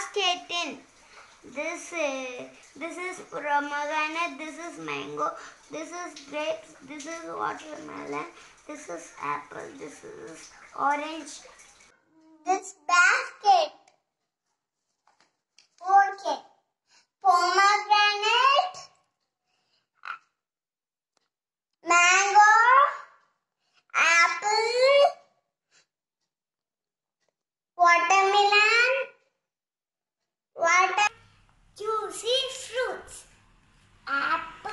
basket in. This is this is pomegranate. This is mango. This is grapes. This is watermelon. This is apple. This is orange. This basket. Okay. Pomegranate. Mango. Apple. Watermelon. Water. Juicy fruits. Apple.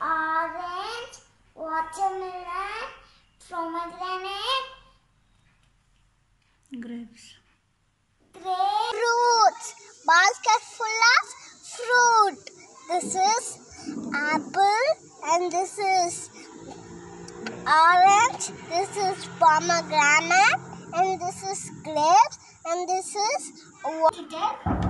Orange. Watermelon. Pomegranate. Grapes Grape. Fruits. Basket full of fruit. This is apple and this is orange. This is pomegranate and this is grapes and this is water.